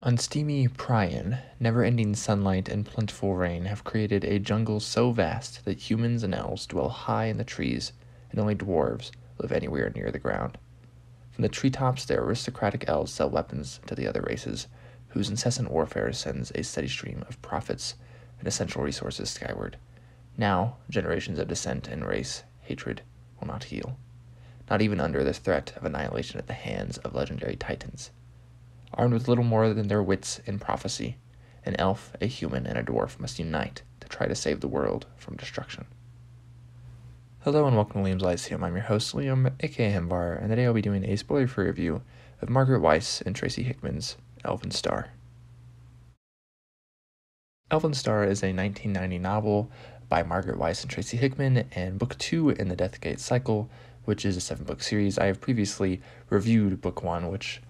On steamy Pryan, never ending sunlight and plentiful rain have created a jungle so vast that humans and elves dwell high in the trees, and only dwarves live anywhere near the ground. From the treetops, their aristocratic elves sell weapons to the other races, whose incessant warfare sends a steady stream of profits and essential resources skyward. Now, generations of descent and race hatred will not heal, not even under the threat of annihilation at the hands of legendary titans. Armed with little more than their wits and prophecy, an elf, a human, and a dwarf must unite to try to save the world from destruction. Hello and welcome to Liam's Lyceum. I'm your host, Liam, aka Hembar, and today I'll be doing a spoiler-free review of Margaret Weis and Tracy Hickman's Elven Star. Elven Star is a 1990 novel by Margaret Weis and Tracy Hickman, and book two in the Deathgate cycle, which is a seven book series. I have previously reviewed book one, which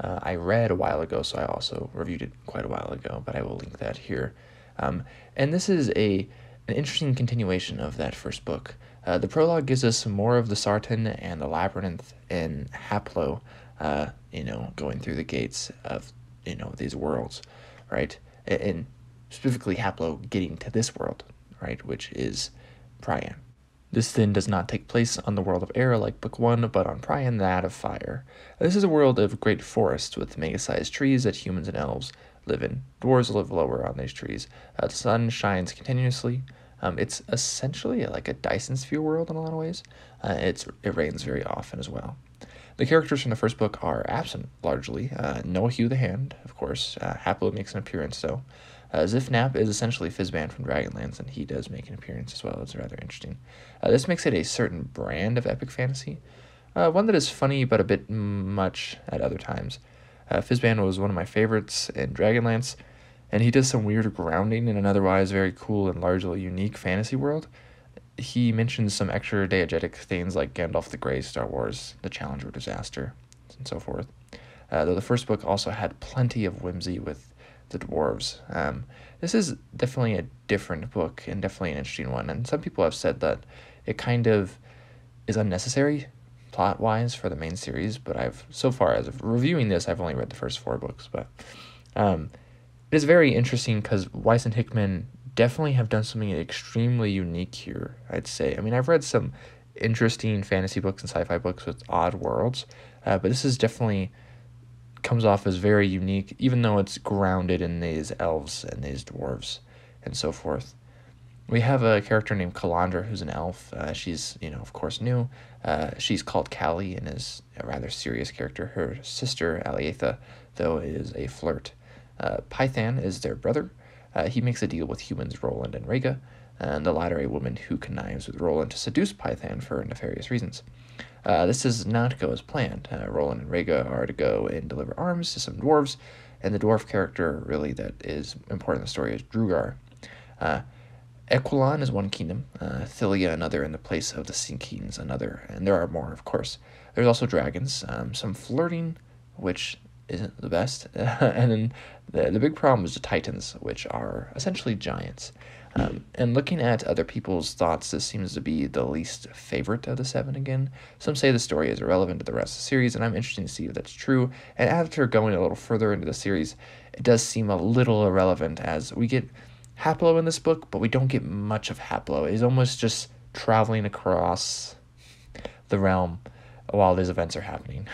uh, I read a while ago, so I also reviewed it quite a while ago, but I will link that here. Um, and this is a an interesting continuation of that first book. Uh, the prologue gives us more of the Sartan and the labyrinth and Haplo, uh, you know, going through the gates of you know these worlds, right? And specifically Haplo getting to this world, right, which is Pryan. This then does not take place on the world of air like Book 1, but on Pryan, that of fire. This is a world of great forests with mega-sized trees that humans and elves live in. Dwarves live lower on these trees. Uh, the sun shines continuously. Um, it's essentially like a Dyson sphere world in a lot of ways. Uh, it's, it rains very often as well. The characters from the first book are absent largely. Uh, no Hugh the Hand, of course. Uh, Haplo makes an appearance though. Uh, Zifnab is essentially Fizban from Dragonlance, and he does make an appearance as well. It's rather interesting. Uh, this makes it a certain brand of epic fantasy, uh, one that is funny but a bit much at other times. Uh, was one of my favorites in Dragonlance, and he does some weird grounding in an otherwise very cool and largely unique fantasy world. He mentions some extra diegetic things like Gandalf the Grey, Star Wars, The Challenger Disaster, and so forth. Uh, though the first book also had plenty of whimsy with the dwarves. Um, this is definitely a different book and definitely an interesting one. And some people have said that it kind of is unnecessary plot wise for the main series. But I've so far as of reviewing this, I've only read the first four books. But um, it is very interesting because Weis and Hickman definitely have done something extremely unique here. I'd say. I mean, I've read some interesting fantasy books and sci-fi books with odd worlds, uh, but this is definitely comes off as very unique, even though it's grounded in these elves and these dwarves and so forth. We have a character named Calandra who's an elf. Uh, she's, you know, of course, new. Uh, she's called Callie and is a rather serious character. Her sister, Aleatha, though, is a flirt. Uh, Paithan is their brother. Uh, he makes a deal with humans Roland and Rega, and the latter a woman who connives with Roland to seduce Paithan for nefarious reasons. Uh, this does not go as planned. Uh, Roland and Rega are to go and deliver arms to some dwarves, and the dwarf character really that is important in the story is Drugar. Uh, Equilan is one kingdom, uh, Thillia another, and the place of the Sinkings another, and there are more, of course. There's also dragons, um, some flirting, which isn't the best, and then the, the big problem is the Titans, which are essentially giants. Um, and looking at other people's thoughts, this seems to be the least favorite of the seven again. Some say the story is irrelevant to the rest of the series, and I'm interested to see if that's true. And after going a little further into the series, it does seem a little irrelevant as we get Haplo in this book, but we don't get much of Haplo. He's almost just traveling across the realm while these events are happening.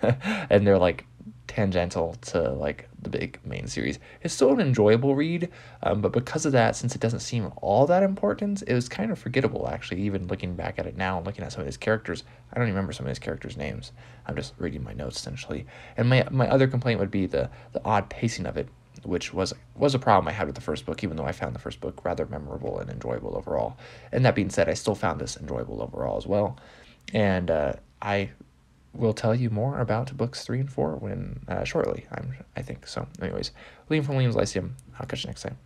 and they're like tangential to like the big main series. It's still an enjoyable read, um, but because of that, since it doesn't seem all that important, it was kind of forgettable actually. Even looking back at it now and looking at some of these characters, I don't remember some of these characters' names. I'm just reading my notes essentially. And my my other complaint would be the the odd pacing of it, which was was a problem I had with the first book, even though I found the first book rather memorable and enjoyable overall. And that being said, I still found this enjoyable overall as well. And uh, I will tell you more about books three and four when uh, shortly. I'm I think so. Anyways, Liam from Liam's Lyceum. I'll catch you next time.